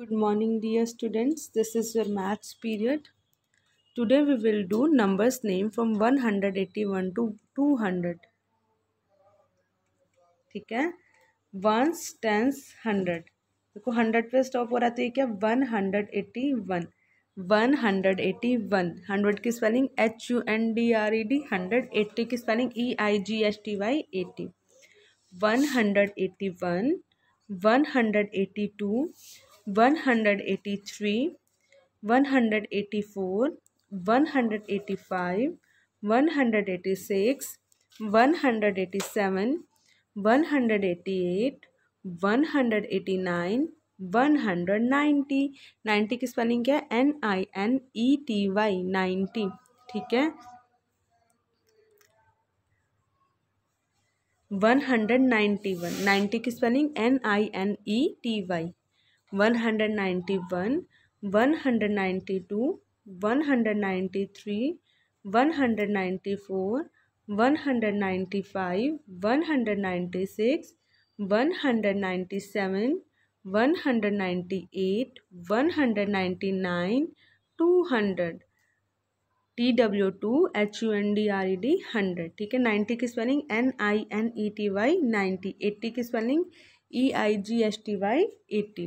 Good morning, dear students. This is your maths period. Today we will do numbers name from 181 to 200. ठीक है? Once tens hundred देखो hundred पे stop हो रहा है तो ये क्या? One hundred eighty one one hundred eighty one hundred की spelling H U N D R E D hundred eighty की spelling E I G S T Y eighty one hundred eighty one one hundred eighty two one hundred eighty three one hundred eighty four one hundred eighty five one hundred eighty six one hundred eighty seven one hundred eighty eight one hundred eighty nine one hundred ninety ninety की spelling क्या? है N I N E T Y ninety ठीक है? One hundred ninety one ninety की spelling N I N E T Y one hundred ninety one one hundred ninety two one hundred ninety three one hundred ninety four one hundred ninety five one hundred ninety six one hundred ninety seven one hundred ninety eight one hundred ninety nine two hundred T W two H U N D R E D hundred ठीक है? Ninety की spelling N I N E T Y ninety eighty की spelling E I G S T Y eighty